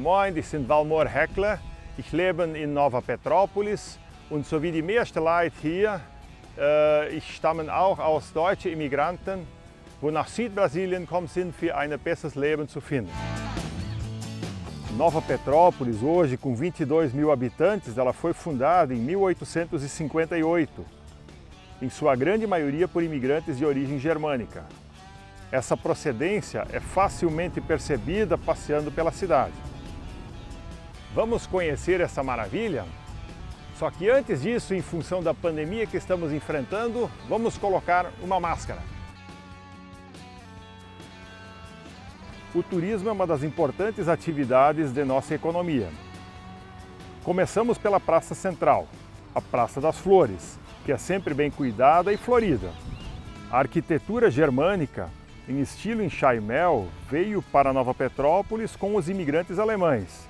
Moin, ich bin Valmor Heckler. Ich lebe in Nova Petropolis und so wie die meisten Leute hier, äh, ich stamme auch aus deutschen Immigranten, die nach Südbrasilien gekommen sind, für ein besseres Leben zu finden. Nova Petrópolis, hoje com 22 mil habitantes, ela foi fundada em 1858, em sua grande maioria por imigrantes de origem germânica. Essa procedência é facilmente percebida passeando pela cidade. Vamos conhecer essa maravilha? Só que antes disso, em função da pandemia que estamos enfrentando, vamos colocar uma máscara. O turismo é uma das importantes atividades de nossa economia. Começamos pela Praça Central, a Praça das Flores, que é sempre bem cuidada e florida. A arquitetura germânica, em estilo enxaimel, veio para Nova Petrópolis com os imigrantes alemães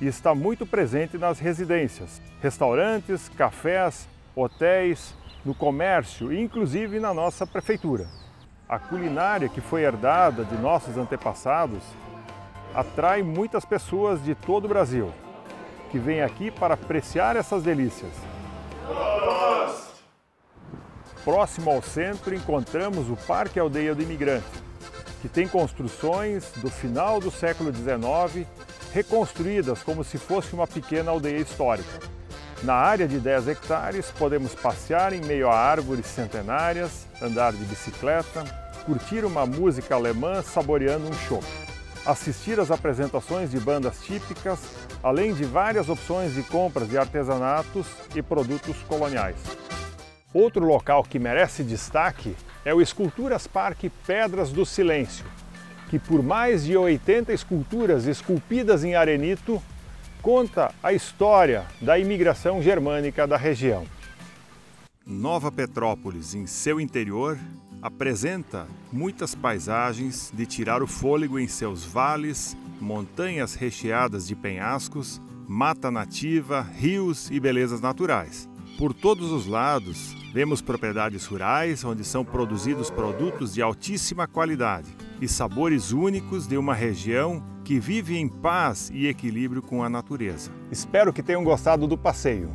e está muito presente nas residências, restaurantes, cafés, hotéis, no comércio e inclusive na nossa prefeitura. A culinária que foi herdada de nossos antepassados atrai muitas pessoas de todo o Brasil, que vêm aqui para apreciar essas delícias. Próximo ao centro encontramos o Parque Aldeia do Imigrante, que tem construções do final do século XIX reconstruídas como se fosse uma pequena aldeia histórica. Na área de 10 hectares, podemos passear em meio a árvores centenárias, andar de bicicleta, curtir uma música alemã saboreando um chopp, assistir às apresentações de bandas típicas, além de várias opções de compras de artesanatos e produtos coloniais. Outro local que merece destaque é o Esculturas Parque Pedras do Silêncio, que por mais de 80 esculturas esculpidas em arenito, conta a história da imigração germânica da região. Nova Petrópolis, em seu interior, apresenta muitas paisagens de tirar o fôlego em seus vales, montanhas recheadas de penhascos, mata nativa, rios e belezas naturais. Por todos os lados, vemos propriedades rurais onde são produzidos produtos de altíssima qualidade e sabores únicos de uma região que vive em paz e equilíbrio com a natureza. Espero que tenham gostado do passeio.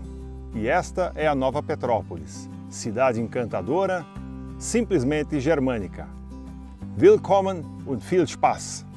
E esta é a Nova Petrópolis, cidade encantadora, simplesmente germânica. Willkommen und viel Spaß!